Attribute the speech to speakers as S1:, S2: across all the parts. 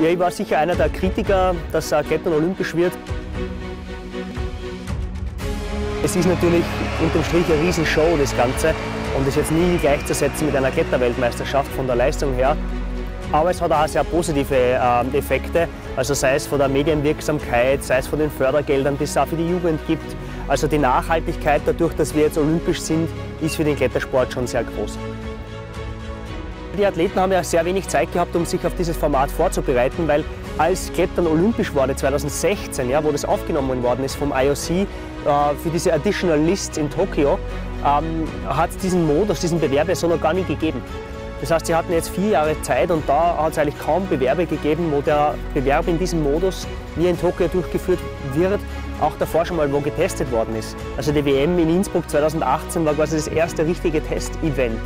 S1: Ja, ich war sicher einer der Kritiker, dass Klettern olympisch wird. Es ist natürlich unterm Strich eine Riesenshow, das Ganze. Und ist jetzt nie gleichzusetzen mit einer Kletterweltmeisterschaft von der Leistung her. Aber es hat auch sehr positive äh, Effekte, also sei es von der Medienwirksamkeit, sei es von den Fördergeldern, die es auch für die Jugend gibt. Also die Nachhaltigkeit dadurch, dass wir jetzt olympisch sind, ist für den Klettersport schon sehr groß. Die Athleten haben ja sehr wenig Zeit gehabt, um sich auf dieses Format vorzubereiten, weil als Klettern olympisch wurde 2016, ja, wo das aufgenommen worden ist vom IOC äh, für diese Additional Lists in Tokio, ähm, hat es diesen Modus, diesen Bewerbe so noch gar nicht gegeben. Das heißt, sie hatten jetzt vier Jahre Zeit und da hat es eigentlich kaum Bewerbe gegeben, wo der Bewerb in diesem Modus, wie in Tokio durchgeführt wird, auch davor schon mal wo getestet worden ist. Also die WM in Innsbruck 2018 war quasi das erste richtige Testevent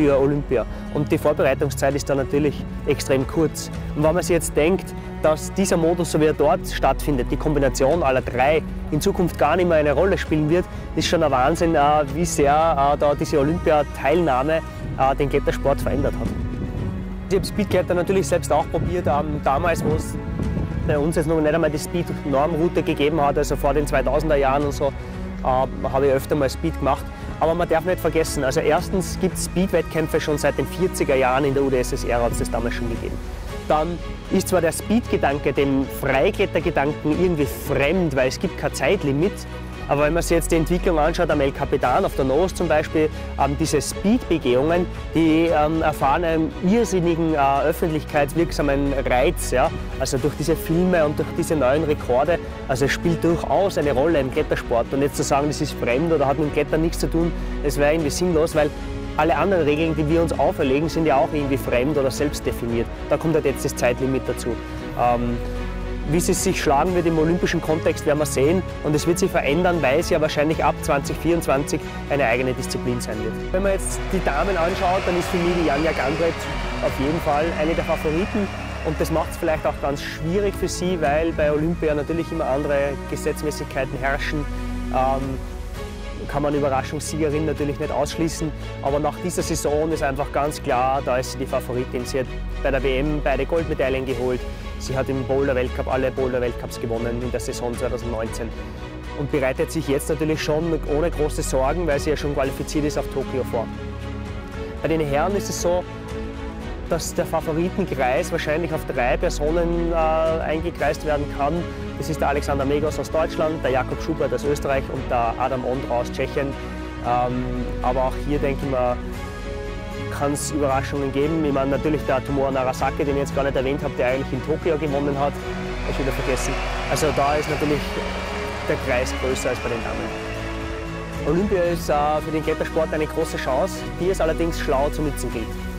S1: für Olympia. Und die Vorbereitungszeit ist da natürlich extrem kurz. Und wenn man sich jetzt denkt, dass dieser Modus, so wie er dort stattfindet, die Kombination aller drei, in Zukunft gar nicht mehr eine Rolle spielen wird, ist schon ein Wahnsinn, äh, wie sehr äh, da diese Olympiateilnahme äh, den Klettersport verändert hat. Ich habe Speedkletter natürlich selbst auch probiert, ähm, damals, wo es bei uns jetzt noch nicht einmal die Speed-Normroute gegeben hat, also vor den 2000er Jahren und so, habe ich öfter mal Speed gemacht. Aber man darf nicht vergessen, also erstens gibt es Speed-Wettkämpfe schon seit den 40er Jahren in der UdSSR, hat es das damals schon gegeben. Dann ist zwar der Speed-Gedanke dem Freiklettergedanken irgendwie fremd, weil es gibt kein Zeitlimit, aber wenn man sich jetzt die Entwicklung anschaut, am El Capitan, auf der Nose zum Beispiel, ähm, diese Speed-Begehungen, die ähm, erfahren einen irrsinnigen, äh, öffentlichkeitswirksamen Reiz. Ja? Also durch diese Filme und durch diese neuen Rekorde. Also es spielt durchaus eine Rolle im Klettersport. Und jetzt zu sagen, das ist fremd oder hat mit dem Klettern nichts zu tun, das wäre irgendwie sinnlos, weil alle anderen Regeln, die wir uns auferlegen, sind ja auch irgendwie fremd oder selbst definiert. Da kommt halt jetzt das Zeitlimit dazu. Ähm, wie sie sich schlagen wird im olympischen Kontext, werden wir sehen. Und es wird sich verändern, weil es ja wahrscheinlich ab 2024 eine eigene Disziplin sein wird. Wenn man jetzt die Damen anschaut, dann ist für mich die Janja Gandret auf jeden Fall eine der Favoriten. Und das macht es vielleicht auch ganz schwierig für sie, weil bei Olympia natürlich immer andere Gesetzmäßigkeiten herrschen. Ähm, kann man Überraschungssiegerin natürlich nicht ausschließen. Aber nach dieser Saison ist einfach ganz klar, da ist sie die Favoritin. Sie hat bei der WM beide Goldmedaillen geholt. Sie hat im Boulder-Weltcup alle Boulder-Weltcups gewonnen in der Saison 2019 und bereitet sich jetzt natürlich schon ohne große Sorgen, weil sie ja schon qualifiziert ist auf Tokio vor. Bei den Herren ist es so, dass der Favoritenkreis wahrscheinlich auf drei Personen äh, eingekreist werden kann. Das ist der Alexander Megos aus Deutschland, der Jakob Schubert aus Österreich und der Adam Ondra aus Tschechien. Ähm, aber auch hier denke ich mal, kann es Überraschungen geben. Ich meine natürlich der Tomoa Narasaki, den ich jetzt gar nicht erwähnt habe, der eigentlich in Tokio gewonnen hat, habe ich wieder vergessen. Also da ist natürlich der Kreis größer als bei den Damen. Olympia ist äh, für den Klettersport eine große Chance, die es allerdings schlau zu nutzen gilt.